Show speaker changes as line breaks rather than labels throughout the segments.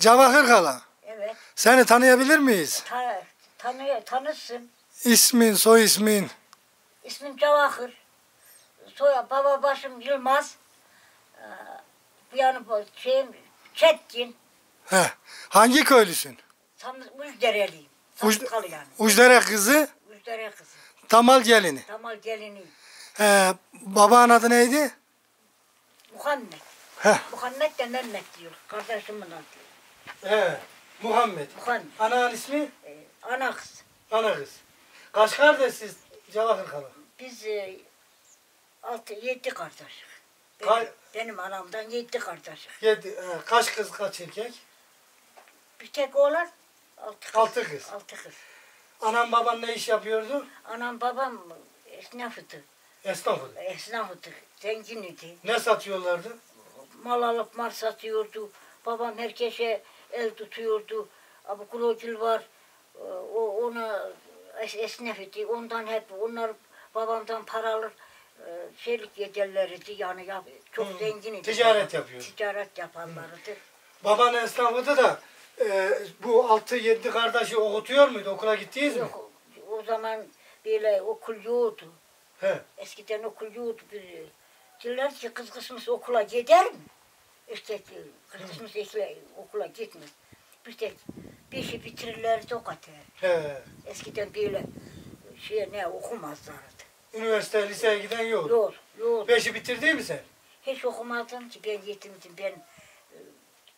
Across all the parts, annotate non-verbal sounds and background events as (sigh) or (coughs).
Cavahir Kala.
Evet.
Seni tanıyabilir miyiz?
Ta, tanı, tanırsın.
İsmin, soy ismin.
İsmim Cavahır. Soy, baba başım Yılmaz. Ee, bu yanı şeyim Çetkin.
Heh. Hangi köylüsün?
Sam, Müjdereliyim.
Müjde-
Samskalı yani.
Ujdere kızı,
Müjdere kızı.
Tamal gelini.
Tamal gelini.
He, babanın adı neydi?
Muhammed.
Heh.
Muhammed de Mehmet diyor. Kardeşimin adı.
He, Muhammed.
Muhammed.
Ananın ismi?
Ee, ana kız.
Ana kız. Kaç kardeşsiz Cavahir Kala?
Biz e, altı, yedi kardeş. Benim, benim anamdan yedi kardeş.
Yedi, he, kaç kız kaç erkek?
Bir tek oğlan altı kız.
Altı kız.
Altı kız.
Anan baban ne iş yapıyordu?
Anam babam esnafıdı.
Esnafı.
Esnafıdı. Zengin idi.
Ne satıyorlardı?
Mal alıp mal satıyordu. Babam herkese el tutuyordu. Abi Kulogül var. e, O ona es, esnaf idi. Ondan hep onlar babamdan para alır. e, Şeylik yedirlerdi yani ya, çok
Hı,
zengin idi.
ticaret yapıyor.
Ticaret yapanlardı.
Baban esnafıydı da e, bu altı yedi kardeşi okutuyor muydu? Okula gittiniz mi?
Yok, o zaman böyle okul yoktu.
He.
Eskiden okul yoktu. Diyorlar ki kız kısmımız okula gider mi? İşte kız kısmımız ekle- okula gitmez. Bir tek beşi bitirirlerdi o kadar.
He.
Eskiden böyle şey ne okumazlardı.
Üniversite, liseye giden yok.
Yok, yok.
Beşi bitirdin mi sen?
Hiç okumadım ki ben yetimdim. Ben e,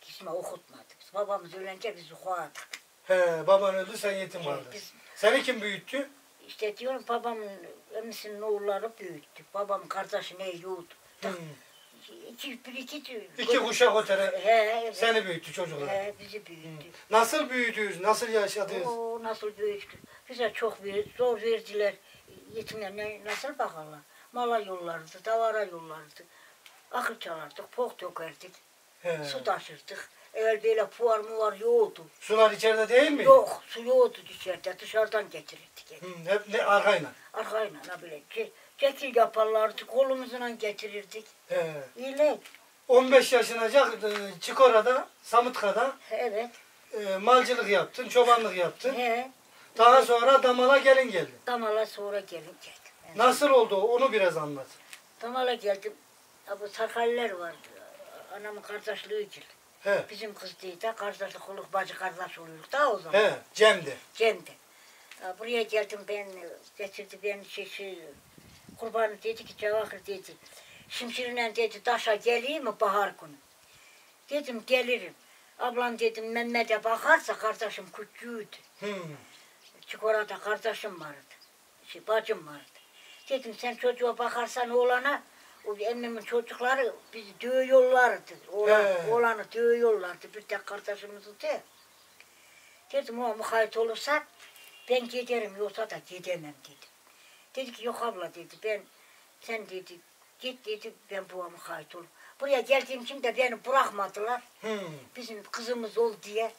kisme okutmadım. Babamız ölünce biz okumadık.
He, baban öldü sen yetim kaldın.
Biz
Seni kim büyüttü?
işte diyorum babamın emisinin oğulları büyüttü. Babamın kardeşi ne yoktu. İki, bir iki,
İki kuşak
evet.
seni büyüttü çocuklar.
He, bizi büyüttü.
Nasıl büyüdünüz? Nasıl yaşadınız?
O nasıl büyüttü. Bize çok bir zor verdiler. Yetimlerine nasıl bakarlar. Mala yollardı, davara yollardı. Akıl çalardık, pok dökerdik,
He.
su taşırdık. Evvel böyle puar muvar yoktu.
Sular içeride değil mi?
Yok, su yoktu dışarıda, dışarıdan getirirdik.
Hı, hep ne arkayla.
Arkayla ne böyle ce- cekil yaparlardı, kolumuzla getirirdik.
He.
İyilik,
15 yaşına e, Çikora'da, Samıtka'da
evet,
e, malcılık yaptın, çobanlık yaptın.
he.
Daha sonra Damal'a gelin geldin.
Damala sonra gelin geldim.
Nasıl oldu onu biraz anlat.
Damala geldim. Ha, Bu Sarkaliler vardı. Anamın kardeşliği gibi.
He.
Bizim kız değil de kardeşlik olduk, bacı kardeş oluyoruz da o zaman.
He, Cem'di.
Cem'de. Ha, Buraya geldim ben, getirdi ben şey, şey kurbanı dedi ki Cevahir dedi. Şimşirle dedi taşa geleyim mi bahar günü? Dedim gelirim. Ablam dedim Mehmet'e bakarsa kardeşim küçüğüydü.
Hı.
Çikolata kardeşim vardı. Şey, bacım vardı. Dedim sen çocuğa bakarsan oğlana, o emmimin çocukları bizi dövüyorlardı. Oğlan,
He.
oğlanı dövüyorlardı. Bir tek kardeşimizi de. Dedim o mukayyet olursa ben giderim yoksa da gidemem dedi. Dedi ki yok abla dedi ben sen dedi git dedi ben bu mukayyet olurum. Buraya geldiğim için de beni bırakmadılar.
Hı.
Bizim kızımız ol diye.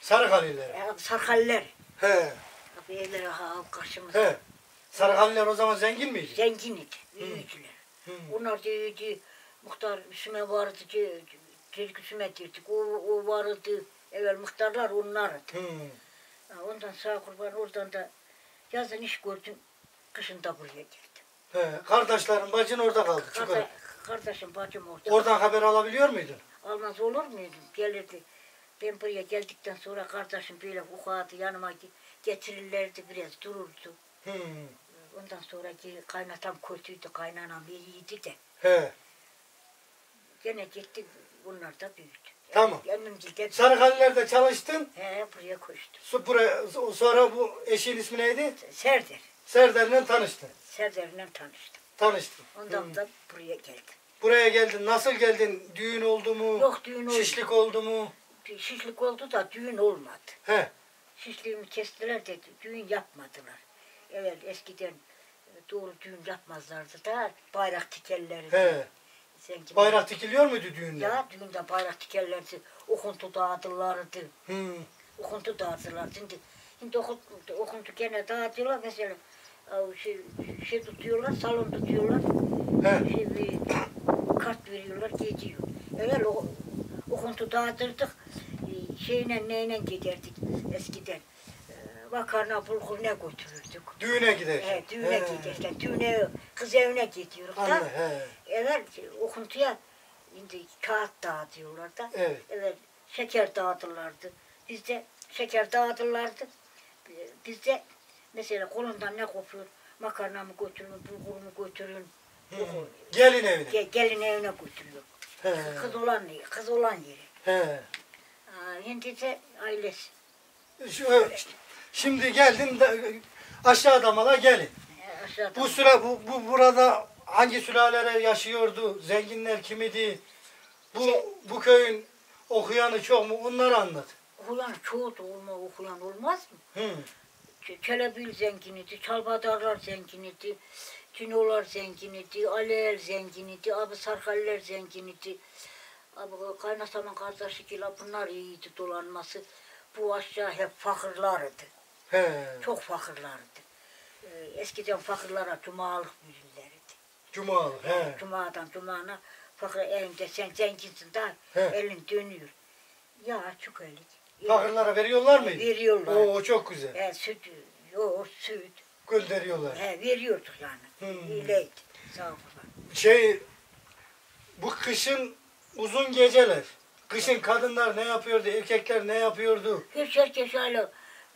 Sarıkaliler.
E, Sarkaller.
He.
Beyler ha karşımızda.
He. Sarıkaliler o zaman zengin miydi?
Zengin idi, büyücüler.
Hı.
Onlar dedi, muhtar Üsüme vardı ki, Çelik Üsüme dedik, o, o vardı, evvel muhtarlar onlardı. Ha, Ondan sağ kurban, oradan da yazın iş gördüm, kışın da buraya geldim.
He. Kardeşlerin bacın orada kaldı.
Kardeş, kardeşim, bacım orada.
Oradan haber alabiliyor muydun?
Almaz olur muydum? Gelirdi. Ben buraya geldikten sonra kardeşim böyle ufadı yanıma ge- getirirlerdi biraz dururdu.
Hı.
Ondan sonraki kaynatam kötüydü, kaynanam iyiydi de.
He.
Gene gittik, bunlar da büyüdü.
Tamam.
Emimcilde
Sarıkaliler'de çalıştın.
he, buraya koştu.
Su- Buraya, sonra bu eşin ismi neydi?
Serder,
Serdar'la tanıştın.
Serder'le tanıştım.
Tanıştın.
Ondan
Hı.
da buraya geldim.
Buraya geldin. Nasıl geldin? Düğün oldu mu?
Yok düğün oldu.
Şişlik oldu mu?
Şişlik oldu da düğün olmadı.
He.
Şişliğimi kestiler de düğün yapmadılar. Evet eskiden doğru düğün yapmazlardı da bayrak dikerlerdi.
He.
Sen kim-
Bayrak dikiliyor muydu düğünde?
Ya düğünde bayrak dikerlerdi. Okuntu dağıtırlardı.
Hı.
okuntu dağıtırlar. Şimdi, şimdi okuntu, okuntu gene dağıtıyorlar mesela e, şey, şey tutuyorlar, salon tutuyorlar.
He.
Şey, bir kart veriyorlar, geçiyor. Evet o, okuntu dağıtırdık. E, şeyle neyle giderdik eskiden. Ee, Makarna bulgur ne götürürdük.
Düğüne gider.
He, düğüne giderler. Düğüne, kız evine gidiyoruz da.
He.
Evet, okuntuya şimdi kağıt dağıtıyorlar da.
Evet.
Evet, şeker dağıtırlardı. Bizde şeker dağıtırlardı. Bizde mesela kolundan ne kopuyor? Makarnamı götürün, bulgurumu götürün.
Gelin evine.
ge- gelin evine götürüyor.
He.
Kız olan kız olan yeri.
He.
Aa, Şimdi de ailesi.
Şu- Şimdi geldin de, aşağı damala gelin.
Aşağıda.
Bu süre bu, bu burada hangi sülalere yaşıyordu? Zenginler kimidi? Bu bu köyün okuyanı çok mu? Onları anlat.
Okuyan çoğu da olma, okuyan olmaz mı?
Hı.
Ç- Çelebil zenginiydi, Çalbadarlar zenginiydi, Cinolar zenginiydi, Aliyer zenginiydi, Abi Sarkaliler zenginiydi. Abi kaynatamın kardeşi Gila bunlar iyiydi dolanması. Bu aşağı hep fakirlardı.
He.
Çok fakirlardı. Ee, eskiden fakirlara cumalık verirlerdi.
Cumalı. He.
Cumadan cumana fakir elinde sen zenginsin da
He.
elin dönüyor. Ya çok öyle.
Fakirlere veriyorlar mıydı?
Veriyorlar.
Oo, çok güzel.
He, süt, yo, süt.
Gönderiyorlar.
He, veriyorduk yani.
Hmm.
İyileydi. Sağ olun.
Şey bu kışın uzun geceler. Kışın kadınlar ne yapıyordu? Erkekler ne yapıyordu?
Hiç herkes öyle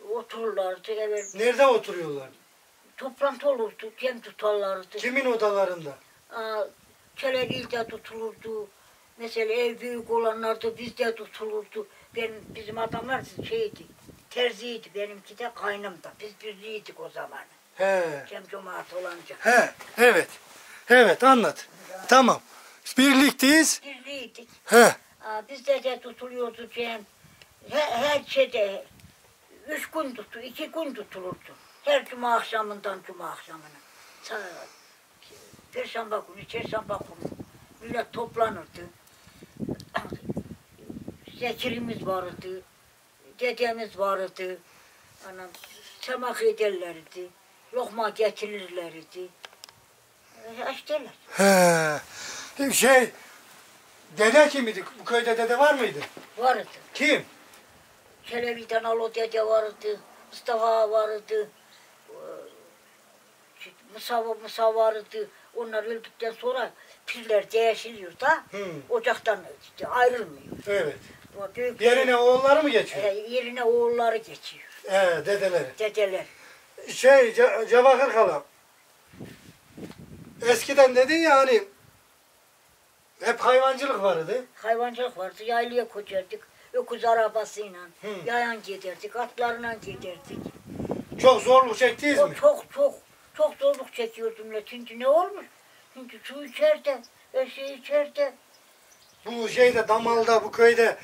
otururlardı. Evet,
Nerede oturuyorlar?
toplantı olurdu, cem tutarlardı.
Kimin odalarında?
Aa, Çelebil'de tutulurdu. Mesela ev büyük olanlarda bizde tutulurdu. Benim, bizim adamlar şeydi, terziydi. Benimki de kaynımda. Biz birliydik o zaman.
He.
Cem cemaat olunca.
He. Evet. Evet anlat. Tamam. Birlikteyiz.
Birliydik.
He.
Aa, bizde de tutuluyordu Cem. Her, her şeyde üç gün tuttu, iki gün tutulurdu. Her cuma akşamından cuma akşamına. Perşembe günü, çarşamba günü millet toplanırdı. Zekirimiz vardı, dedemiz vardı. Anam çamak ederlerdi, lokma getirirlerdi. İşteler.
He. Şey dede kimidi? Bu köyde dede var mıydı?
Vardı.
Kim?
Çelebi'den Alo dede vardı, Mustafa vardı, eee, Musa, Musa vardı. Onlar öldükten sonra pirler değişiliyor da
Hı.
ocaktan işte ayrılmıyor.
Evet.
O büyük
Yerine oğulları mı geçiyor?
e, yerine oğulları geçiyor.
He, dedeleri.
Dedeler.
Şey, Ce- Cevahir Kala. Eskiden dedin ya hani hep hayvancılık vardı.
Hayvancılık vardı. Yaylaya koşardık. Öküz arabasıyla.
Hı.
Yayan giderdik. Atlarla giderdik.
Çok zorluk çektiniz
O
mi?
çok çok çok zorluk çekiyordum. Çünkü ne olmuş? Çünkü su içeride, eşeği içeride.
Bu şeyde Damal'da bu köyde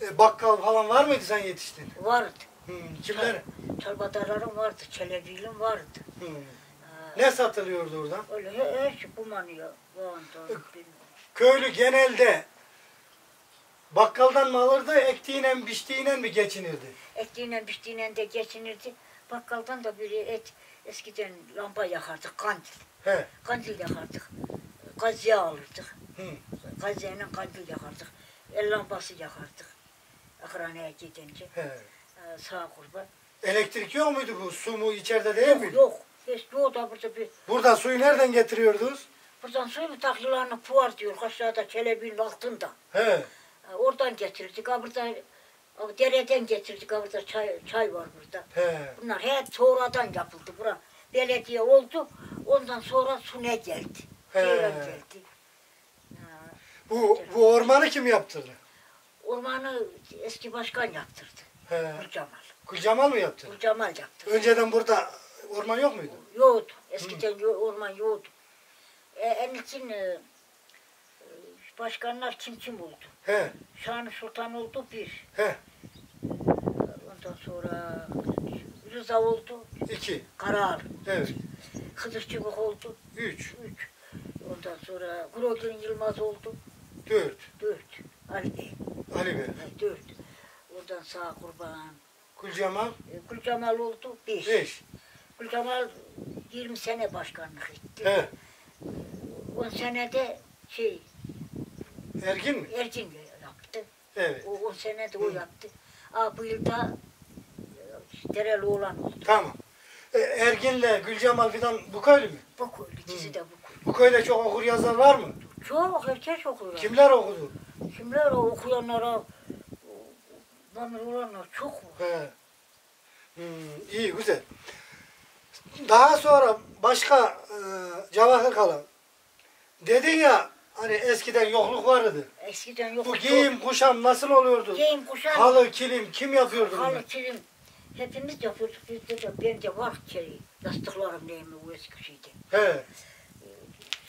e, bakkal falan var mıydı sen yetiştin?
Vardı.
Hı, kimler?
Çarbadarlarım vardı, çelebilim vardı.
Hı.
Ha,
Ne satılıyordu orada?
Öyle her, her şey. Vandan, bilmem.
Köylü genelde bakkaldan mı alırdı, ektiğiyle biçtiğiyle mi geçinirdi?
Ektiğiyle biçtiğiyle de geçinirdi. Bakkaldan da biri et, eskiden lamba yakardık, kandil.
He.
Kandil yakardık. Gaziye alırdık.
Hı.
Gaziyeyle kandil yakardık. El lambası yakardık. Akraneye gidince.
He.
Ee, sağ kurban.
Elektrik yok muydu bu? Su mu içeride değil
Yok
miydi?
yok. Hiç yok da burada bir
Burada suyu nereden getiriyordunuz?
Buradan suyun taklilarını puar diyor aşağıda kelebin altında.
He.
Ha, Oradan getirdik. Ha burada dereden getirdik. Ha burada çay, çay var burada.
He.
Bunlar hep sonradan yapıldı. Bura belediye oldu. Ondan sonra su ne geldi?
He.
Ceylan geldi.
Bu, bu ormanı kim yaptırdı?
Ormanı eski başkan yaptırdı.
He.
Gülcemal.
Gülcemal mı yaptırdı?
Gülcemal yaptırdı.
Önceden burada orman yok muydu?
Yoktu. Eskiden yo- orman yoktu. E, en için e, başkanlar kim kim oldu?
He.
Şanı Sultan oldu bir.
He.
Ondan sonra Rıza oldu.
İki.
Karar.
Evet.
Kılıççılık oldu.
Üç.
Üç. Ondan sonra Grodin Yılmaz oldu.
Dört.
Dört. Ali Bey.
Ali Bey.
Dört. Ondan sağ kurban.
Gülcemal.
E, Gülcemal oldu. Beş.
Beş.
Gülcemal 20 sene başkanlık etti.
He.
10 senede şey
Ergin mi?
Ercin yaptı.
Evet.
O 10 senede o
Hı.
yaptı. Aa, bu yılda e, Dereli oğlan oldu.
Tamam. E, Ergin'le Gülcemal filan bu köylü mü?
Bu köylü, ikisi de bu köylü.
Bu köyde çok okur yazar var mı?
Çok herkes okuyor.
Kimler okudu?
Kimler o okuyanlara, namir olanlar çok var.
He. Hmm, iyi güzel. Daha sonra başka e, Cevahir Kala. Dedin ya hani eskiden yokluk vardı.
Eskiden yok.
Bu giyim kuşam nasıl oluyordu?
Giyim kuşam.
Halı, kilim kim yapıyordu bunu?
Halı kilim. Hepimiz yapıyorduk. Bizde de bende var ki yastıklarım neyimi o eski şeyde.
He.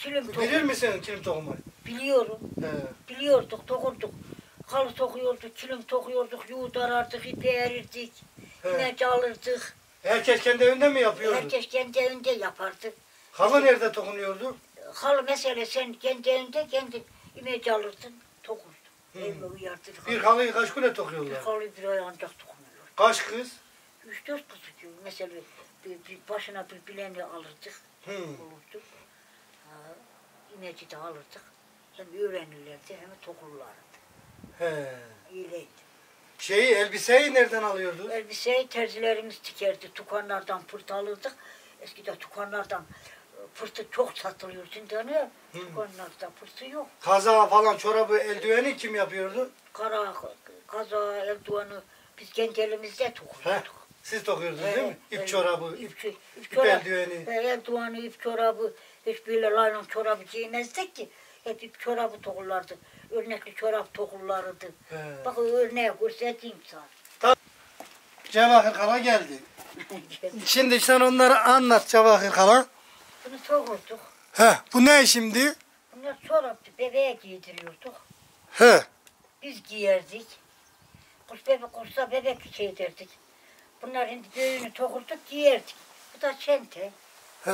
Kilim
Bilir
tokum.
misin kilim tokumayı?
Biliyorum.
He.
Biliyorduk, dokunduk. Halı tokuyorduk, kilim tokuyorduk, yoğurt arardık, ipi erirdik,
He.
inece alırdık.
Herkes kendi evinde mi yapıyordu?
Herkes kendi evinde yapardı.
Halı nerede dokunuyordu?
Halı mesela sen kendi evinde kendin imece alırdın, tokurdun. Evime uyardın.
Bir halıyı kaç güne
Bir
tokuyorlar?
halı bir ay ancak dokunuyor.
Kaç kız?
Üç dört kız diyor. Mesela bir, bir başına bir bileni alırdık,
Hı.
olurdu. Ha, imeci de alırdık. Hem öğrenirlerdi hem tokurlardı.
He.
İyileydi.
Şeyi elbiseyi nereden alıyordu?
Elbiseyi terzilerimiz dikerdi. Tukanlardan pırt alırdık. Eskiden tukanlardan e, pırtı çok satılıyor şimdi hani. Tukanlarda pırtı yok.
Kaza falan çorabı eldiveni kim yapıyordu?
Kara, kaza, eldivanı biz kendi elimizde tokuyorduk.
Siz tokuyordunuz
He,
değil mi? İp
evet.
çorabı,
İp, ço- ip,
ip
çorabı,
eldiveni.
he, eldivanı, ip çorabı, hiç böyle laylon çorabı giymezdik ki. Hep çorabı tokurlardı. Örnekli çorap tokurlardı.
He.
Bak örneği göstereyim sana.
Cevahir Kala geldi. Şimdi sen onları anlat Cevahir Kala.
Bunu tokurduk.
He, bu ne şimdi?
Bunlar çoraptı. Bebeğe giydiriyorduk.
He.
Biz giyerdik. Kuş bebek kursa bebek şey derdik. Bunlar şimdi göğünü tokurduk giyerdik. Bu da çente.
He.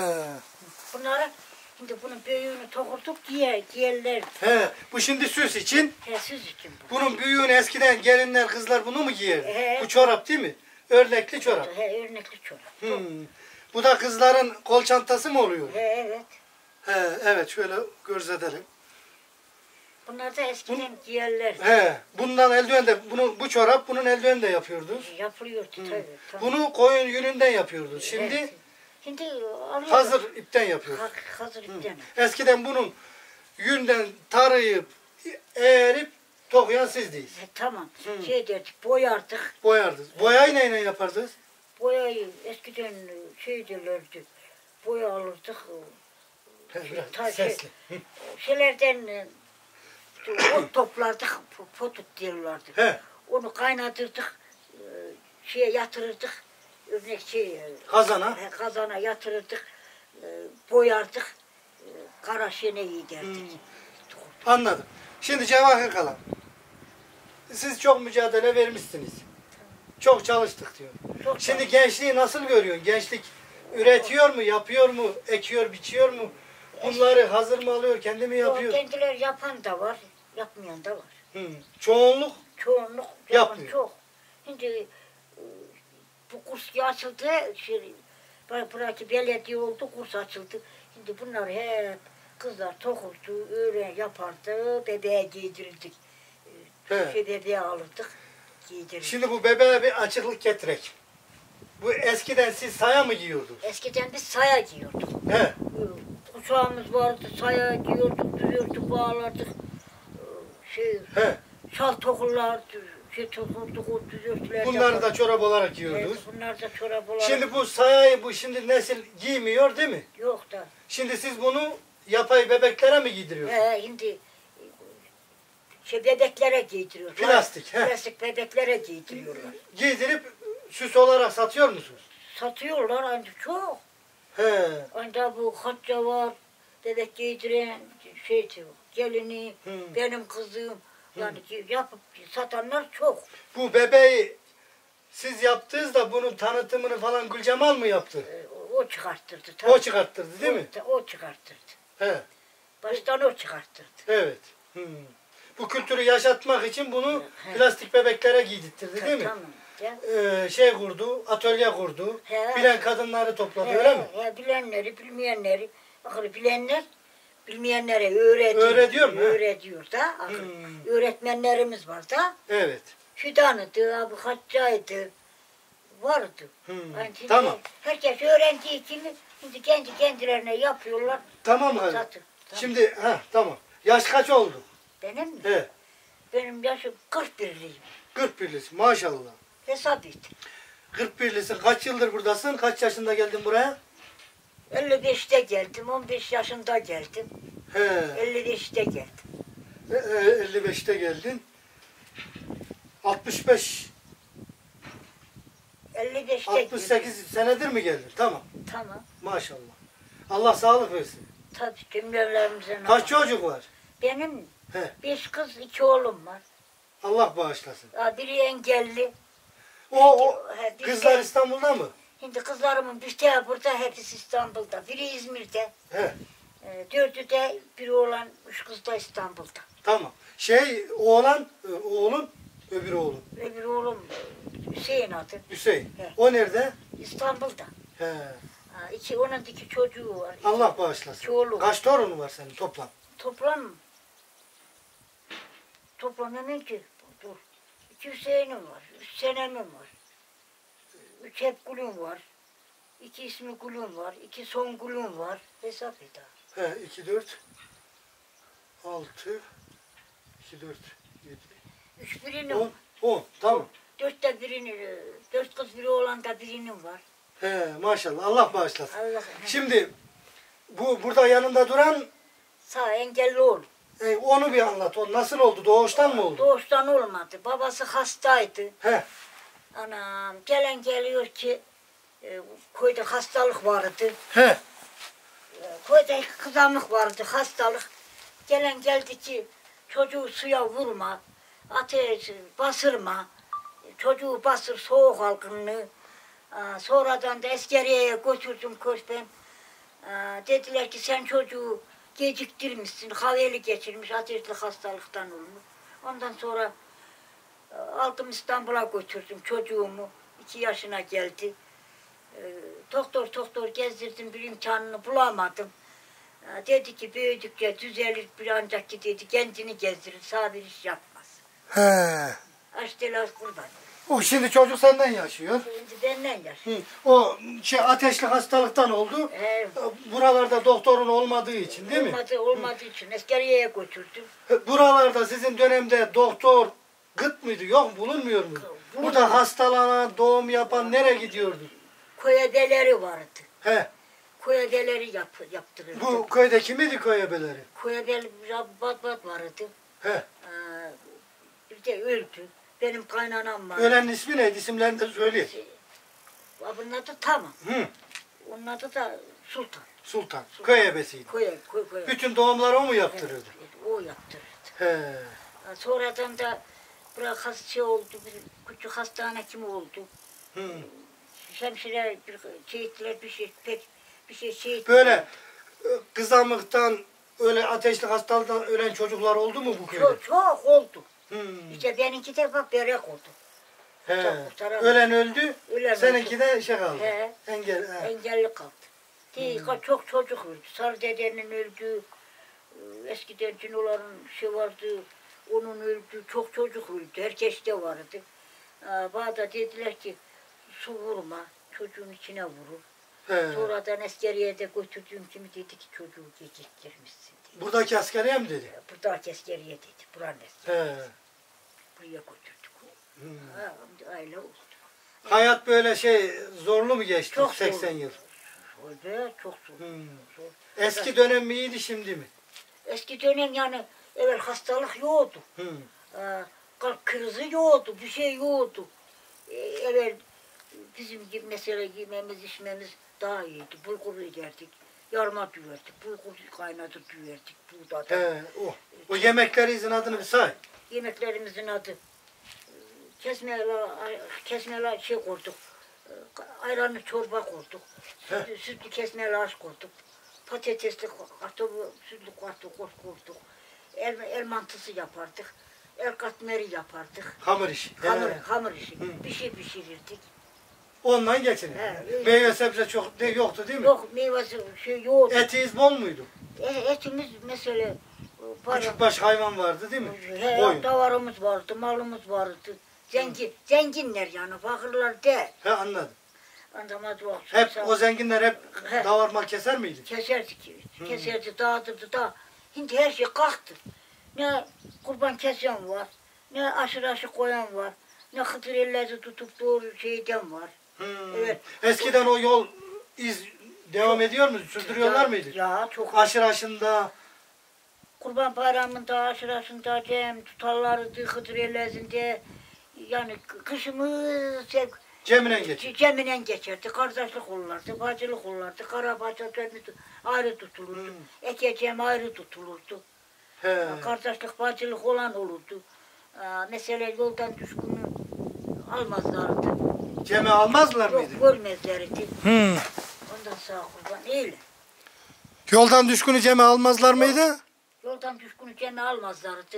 Bunları şimdi bunun büyüğünü tokurduk giyer, giyerler.
He. Bu şimdi süs için.
He süz için bu.
Bunun büyüğünü eskiden gelinler kızlar bunu mu giyerdi?
He.
Bu çorap değil mi? Örnekli çorap.
He örnekli çorap.
Hmm. Bu da kızların kol çantası mı oluyor?
He evet.
He, evet şöyle görzedelim.
Bunlar da eskiden giyerler.
He, bundan eldiven de, bunu, bu çorap bunun eldiven de yapıyordunuz.
Yapılıyordu tabii. tabii.
Bunu koyun yününden yapıyordunuz. Şimdi
Evet. Şimdi alıyorlar.
hazır ipten yapıyoruz.
Ha- Hazır ipten.
Eskiden bunun yünden tarayıp, eğerip dokuyan sizdiniz.
He, tamam.
Hı.
Şey derdik boyardık.
Boyardınız. Boyayı neyle yapardınız?
Boyayı eskiden şey derlerdi. Boya alırdık. Şey,
biraz
ta-
sesli. Hı.
şeylerden e, (coughs) ot toplardık, potut diyorlardı.
He,
Onu kaynatırdık, e, şeye yatırırdık, örnek şey,
kazana.
e, kazana yatırırdık, e, boyardık, e, kara şene giderdik.
Anladım. Şimdi Cevahir Kalan. Siz çok mücadele vermişsiniz. Çok çalıştık diyor.
Çok
Şimdi gençliği nasıl görüyorsun? Gençlik üretiyor mu, yapıyor mu, ekiyor, biçiyor mu? Bunları hazır mı alıyor, kendi mi yapıyor?
kendileri yapan da var, yapmayan da var.
Hı. Çoğunluk
Çoğunluk
Yapmıyor.
yapan çok. Şimdi bu kurs açıldı, şey, bırak belediye oldu, kurs açıldı. Şimdi bunlar hep kızlar tokurdu, öğren yapardı, bebeğe giydirirdik. E,
He.
Şey bebeğe alırdık, giydirirdik.
Şimdi bu bebeğe bir açıklık getirek. Bu eskiden siz saya mı giyiyordunuz?
Eskiden biz saya giyiyorduk.
He.
E, Kuşağımız vardı, saya giyiyorduk, düzüyorduk, bağlardık. E, Şey,
He.
şal tokurlar, şey
Bunları da çorap olarak giyiyordunuz.
Evet, bunlar da çorap olarak
Şimdi bu sayayı bu şimdi nesil giymiyor değil mi?
yok da.
Şimdi siz bunu yapay bebeklere mi giydiriyorsunuz?
He, şimdi şey bebeklere giydiriyorlar.
Plastik, he.
Plastik bebeklere giydiriyorlar.
Giydirip süs olarak satıyor musunuz?
Satıyorlar ancak çok.
He.
Ancak bu hacca var, bebek giydiren şey diyor, gelini,
Hı.
benim kızım. Yani ki yapıp satanlar çok.
Bu bebeği siz yaptınız bunun tanıtımını falan Gülcemal mı yaptı?
E, O, çıkarttırdı.
O çıkarttırdı değil mi?
O, o çıkarttırdı.
He.
Baştan o çıkarttırdı.
Evet. Hmm. Bu kültürü yaşatmak için bunu
He.
plastik bebeklere giydirtti değil mi?
Tamam. Ya.
Ee, şey kurdu, atölye kurdu.
He.
Bilen kadınları topladı
He,
öyle mi?
he, bilenleri, bilmeyenleri, bakın bilenler bilmeyenlere öğretiyor.
Öğretiyor mu?
Öğretiyor da.
Hmm.
Öğretmenlerimiz var da.
Evet.
Fidanıdı, abi Hacca'ydı. Vardı.
Hmm,
Yani
Tamam.
Herkes öğrendiği için şimdi kendi kendilerine yapıyorlar.
Tamam.
Satın. Tamam.
Şimdi ha tamam. Yaş kaç oldu?
Benim mi?
He.
Benim yaşım 41'liyim.
41'lisin maşallah.
Hesap et.
41'lisin. Kaç yıldır buradasın? Kaç yaşında geldin buraya?
55'te geldim, 15 yaşında geldim.
He.
55'te geldim.
E, e, 55'te geldin. 65
55'te
68
geldim.
senedir mi geldin? Tamam.
Tamam.
Maşallah. Allah sağlık versin.
Tabii cümlelerimizin
Kaç çocuk var?
Benim
He.
5 kız, 2 oğlum var.
Allah bağışlasın.
Aa, Biri engelli.
O, o
He,
kızlar İstanbul'da mı?
Şimdi kızlarımın bir tane burada, hepsi İstanbul'da. Biri İzmir'de.
He.
e, Dördü de biri olan üç kız da İstanbul'da.
Tamam. Şey oğlan, e, oğlun, öbür oğlun.
Öbür oğlum e, Hüseyin adı.
Hüseyin.
He.
O nerede?
İstanbul'da.
He.
Ha, iki, onun iki çocuğu var.
Allah bağışlasın.
Oğlu.
Kaç torunu var senin toplam?
Toplam toplam hemen ki dur. İki Hüseyin'im var. Üç Senem'im var. Üç hep gülüm var. İki ismi gülüm var. iki son gülüm var. Hesap et abi.
He, 2, 4, 6, 2, 4, 7,
Üç birinin
10, 10. Tamam.
Dörtte birini, dört kız biri olan da birinin var.
He, maşallah. Allah bağışlasın.
Allah
Şimdi bu burada yanında duran
sağ engelli oğlum.
e, onu bir anlat. O nasıl oldu? Doğuştan mı oldu?
Doğuştan olmadı. Babası hastaydı.
He.
Anam gelen geliyor ki e, köyde hastalık vardı.
He.
E, köyde kızamık vardı hastalık. Gelen geldi ki çocuğu suya vurma, ateş basırma, çocuğu basır soğuk algınlığı. Aa, sonradan da eskeriyeye götürdüm koş ben. Aa, dediler ki sen çocuğu geciktirmişsin, haveli geçirmiş, ateşli hastalıktan olmuş. Ondan sonra e, aldım İstanbul'a götürdüm çocuğumu. iki yaşına geldi. E, doktor doktor gezdirdim bir imkanını bulamadım. Dedi ki büyüdükçe düzelir bir ancak ki dedi kendini gezdirir sağ bir iş yapmaz.
He.
Aç telaş kurban.
O şimdi çocuk senden yaşıyor.
Şimdi benden yaş.
Hı. O şey ateşli hastalıktan oldu.
E,
Buralarda doktorun olmadığı için değil mi?
olmadı, olmadığı için eskeriyeye götürdüm.
Buralarda sizin dönemde doktor mıydı? Yok bulunmuyor mu? Burada hastalanan, doğum yapan nereye gidiyordu?
Koyedeleri vardı.
He.
Koyedeleri yap, yaptırırdı.
Bu köyde kimiydi köy ebeleri?
Koyedel bat bat vardı.
He.
Ee, bir de öldü. Benim kaynanam var.
Ölenin ismi neydi? İsimlerini de söyle.
Bunun adı tamam.
Hı.
Onun adı da Sultan.
Sultan. Köy ebesiydi.
Koy, koy, koy.
Bütün doğumları o mu yaptırırdı?
Evet, o yaptırırdı.
He.
Sonradan da bırak has- şey oldu, bir küçük hastane kim oldu.
Hı.
Hemşire bir şey ettiler, bir şey pek bir şey şey ettiler.
Böyle e, kızamıktan, öyle ateşli hastalıktan ölen çocuklar oldu mu bu köyde?
çok, çok oldu.
Hı.
İşte benimki de bak börek oldu.
He. Ölen öldü,
Ölen
seninki de şey kaldı.
He.
Engel. He.
Engelli kaldı. Değil, çok çocuk öldü. Sarı dedenin öldü. e, Eskiden Cinoların şey vardı. Onun öldü. Çok çocuk öldü. Herkes de vardı. Bana da dediler ki su vurma. Çocuğun içine vurur.
He.
Sonradan askeriye de götürdüğüm kimi dedi ki çocuğu geciktirmişsin diye.
Buradaki askeriye mi dedi?
Burada askeriye dedi. Buranın askeriye.
He.
Buraya götürdük.
Hı.
Ha, öyle oldu.
Hayat böyle şey zorlu mu geçti
Çok
80
zorlu.
yıl?
Öyle çok zor.
Hmm.
zor.
Eski dönem mi iyiydi şimdi mi?
Eski dönem yani evvel hastalık yoktu.
Hı.
Ee, kalp krizi yoktu, bir şey yoktu. Ee, evvel bizim gibi mesela yememiz içmemiz daha iyiydi. Bulgur yerdik, yarma düverdik, bulgur kaynadı düverdik buğdadan.
He, o. O yemeklerinizin adını bir say.
Yemeklerimizin adı kesmeler, kesmeler şey koyduk. e, Ayranlı çorba koyduk. Sütlü, sütlü kesmeler aş koyduk. Patatesli kartopu, sütlü kartopu koyduk. El, el mantısı yapardık. El katmeri yapardık.
Hamur işi. He.
Hamur, hamur işi.
Hı.
Bir şey pişirirdik.
Ondan geçin.
He, öyle.
Meyve sebze çok de, yoktu değil mi?
Yok meyvesi şey yoğurdu.
Etiniz bol muydu?
E, etimiz mesela e, para-
Küçük baş hayvan vardı değil mi?
He,
Koyun.
davarımız vardı, malımız vardı. Zengin, zenginler yani fakirler değil.
He anladım.
Anlamadı bak.
Hep o zenginler hep
He.
davarma keser miydi?
Keserdi, keserdi, dağıtırdı da. Şimdi her şey kalktı. Ne kurban kesen var, ne aşırı aşı koyan var, ne hıtır elleri tutup doğru şeyden var.
Hmm.
Evet.
Eskiden o yol iz devam ediyor mu? Sürdürüyorlar
Ya-
mıydı?
Ya çok.
Aşır aşında.
Kurban bayramında, aşırasında cem tutarlardı, hıtır ellerinde. Yani kışımız hep
Cemine geçiyor.
Ceminen geçerdi, kardeşlik olurlardı, bacılık olurlardı, karabaşa ayrı tutulurdu,
Hmm.
ekeceğim ayrı tutulurdu.
He.
Kardeşlik, bacılık olan olurdu. Aa, Mesela yoldan düşkünü almazlardı.
Ceme almazlar
Yok
mıydı?
görmezlerdi.
Hmm.
Ondan sağ kurban öyle.
Yoldan düşkünü ceme almazlar mıydı?
Yoldan düşkünü cemi almazlardı.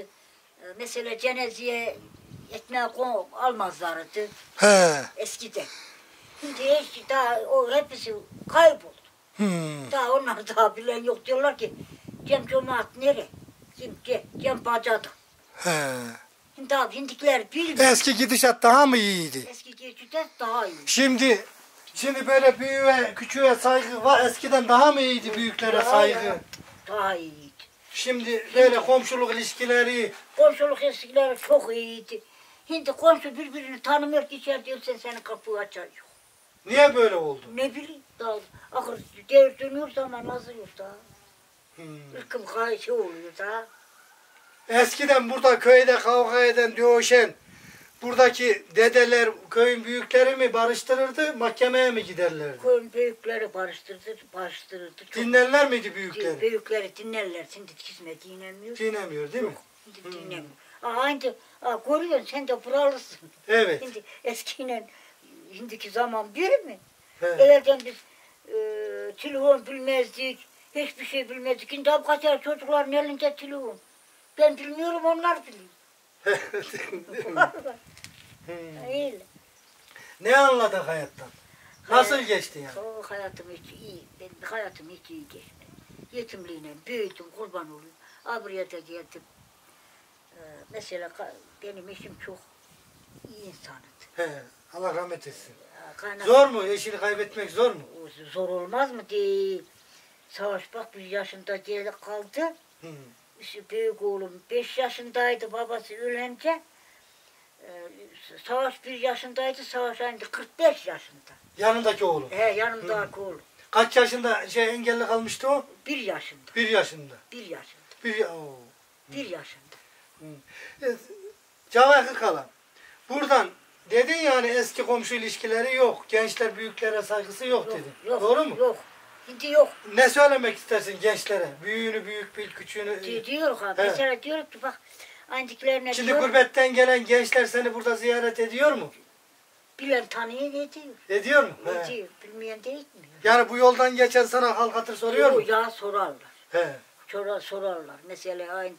Ee, Mesela cenazeye kon- almazlardı
He.
eskiden. Şimdi hiç daha o hepsi kayboldu.
Hmm.
Daha onlar (laughs) daha bilen yok diyorlar ki Cem cemaat nere? Kim Cem, Cem bacada.
He.
Şimdi daha şimdikiler bilmiyor.
Eski gidişat daha mı iyiydi?
Eski geçide daha iyi.
Şimdi şimdi böyle büyüğe küçüğe saygı var. Eskiden daha mı iyiydi büyüklere
Daha
saygı?
ya, Daha iyiydi.
Şimdi böyle komşuluk ilişkileri
Komşuluk eskileri çok iyiydi. Şimdi komşu birbirini tanımıyor ki içeri diyorsan senin kapıyı açar yok.
niye böyle oldu?
Ne bileyim daha akır devir dönüyor zaman nasıl yok daha.
Hmm.
Irkım kayışı oluyor daha.
Eskiden burada köyde kavga eden, dövüşen buradaki dedeler, köyün büyükleri mi barıştırırdı, mahkemeye mi giderlerdi?
Köyün büyükleri barıştırdı, barıştırırdı. Çok
Dinlerler miydi büyükleri?
Büyükleri dinlerler. Şimdi kisme dinlemiyor.
Dinlemiyor değil mi?
Şimdi dinlemiyor. Aa, aynı, aa, görüyorsun sen de buralısın.
Evet.
Şimdi eskiyle şimdiki zaman bir mi?
He.
Evvelden biz e, telefon bilmezdik. Hiçbir şey bilmezdik. Şimdi kaçar çocukların elinde telefon. Ben bilmiyorum onlar biliyor. (laughs) Öyle.
ne anladın hayattan? Nasıl
Hayat-
geçti yani?
O hayatım hiç iyi. Benim hayatım hiç iyi geçmedi. Yetimliğine büyüdüm, kurban olayım. Abriye de geldim. Ee, mesela benim eşim çok iyi insanıdı.
He, Allah rahmet etsin.
Kaynak,
Zor mu? Eşini kaybetmek zor mu?
Zor olmaz mı değil. Savaş bak bir yaşında geri kaldı.
Hmm.
İşte büyük oğlum 5 yaşındaydı babası ölünce. Ee, Savaş bir yaşındaydı, Savaş aynı 45 yaşında.
Yanındaki oğlu.
He yanımdaki oğlum.
Kaç yaşında şey engelli kalmıştı o?
Bir yaşında,
Bir yaşında.
bir yaşında,
Bir oo.
bir yaşında.
Evet, Cevahir Kalan. Buradan dedin yani eski komşu ilişkileri yok. Gençler büyüklere saygısı yok,
Yok,
dedin.
yok,
Doğru mu?
Yok. Şimdi yok.
Ne söylemek istersin gençlere? Büyüğünü büyük bil, küçüğünü...
Di- Diyor ha.
Evet.
Mesela diyor ki bak antiklerine
Şimdi
diyor,
gurbetten gelen gençler seni burada ziyaret ediyor mu?
bilen tanıyor ediyor.
Ediyor mu? He.
Ediyor. Bilmeyen de etmiyor.
Yani bu yoldan geçen sana hal hatır soruyor mu?
Ya sorarlar.
He.
Sorar, sorarlar. Mesela aynı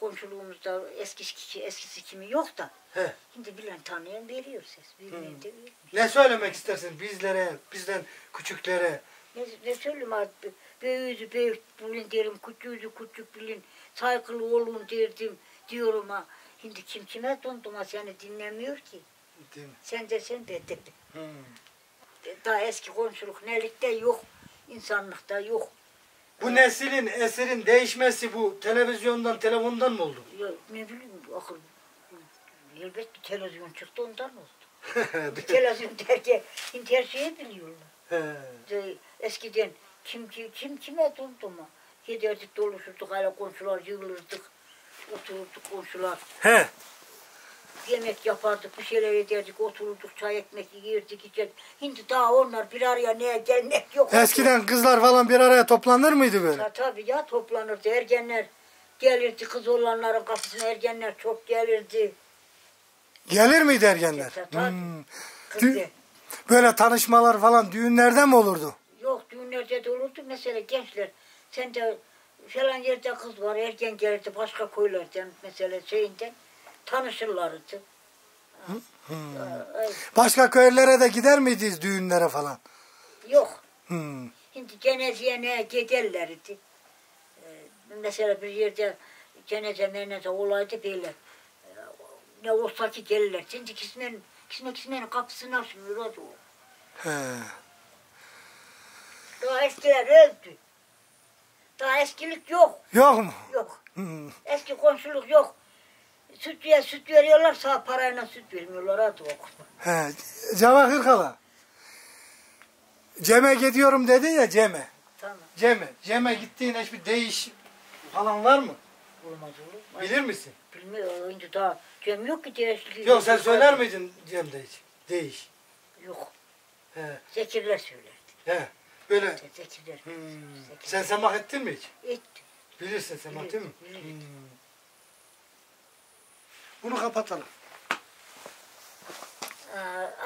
komşuluğumuzda eskisi, eskisi kimi yok da.
He.
Şimdi bilen tanıyan veriyor ses. Bilmeyen de veriyor.
Ne söylemek istersin bizlere, bizden küçüklere?
Ne, ne söyleyeyim abi? Büyüğüzü büyük bilin derim, küçüğüzü küçük bilin, saygılı olun derdim diyorum ha. Şimdi kim kime donduma seni dinlemiyor ki.
Değil mi?
Sen de sen de de.
Hmm.
Daha eski komşuluk nelikte yok, insanlıkta yok.
Bu neslin, esirin değişmesi bu televizyondan, telefondan mı oldu?
Ya, ne bileyim akıl. Elbette televizyon çıktı ondan oldu. (laughs) televizyon derken şeyi biliyorlar.
He.
De, eskiden kim kim, kim kime donduma. Giderdik doluşurduk hala komşular yığılırdık. Otururduk komşular.
He.
Yemek yapardık, bir şeyler ederdik, otururduk, çay ekmek yerdik, içerdik. Şimdi daha onlar bir araya neye gelmek yok.
Eskiden kızlar falan bir araya toplanır mıydı böyle?
Ta, tabii ya toplanırdı, ergenler gelirdi, kız olanların kapısına ergenler çok gelirdi.
Gelir miydi ergenler?
Ta- tabii.
Hmm. Böyle tanışmalar falan düğünlerde mi olurdu?
Yok düğünlerde de olurdu mesela gençler. Sen de falan yerde kız var, ergen gelirdi başka köylerden mesela şeyinden tanışırlardı. Ay,
Başka köylere de gider miydiniz düğünlere falan?
Yok.
Hmm.
Şimdi cenazeye ne giderlerdi. Ee, mesela bir yerde cenaze meneze olaydı böyle. Ee, ne olsa ki gelirler. Şimdi ikisinin, ikisinin, ikisinin kapısını açmıyor o.
He.
Daha eskiler öldü. Daha eskilik yok.
Yok mu?
Yok.
Hmm.
Eski komşuluk yok. Süt, ver, süt veriyorlar sağ parayla süt vermiyorlar hadi oku.
He. Cava Kırkala. Cem'e gidiyorum dedin ya Cem'e.
Tamam.
Cem'e. Cem'e gittiğin hiçbir değiş falan var mı?
Olmaz olur.
Bilir misin?
Bilmiyor. Önce daha cem yok ki değişiklik.
Yok sen söyler miydin Cem'de hiç? Değiş.
Yok.
He.
Zekirler söylerdi.
He. Böyle.
Zekirler.
Hmm.
Zekirler.
Sen semak ettin mi hiç?
Etti.
Bilirsin semak değil mi?
Bilirim.
Hmm. Bunu kapatalım.
Aa,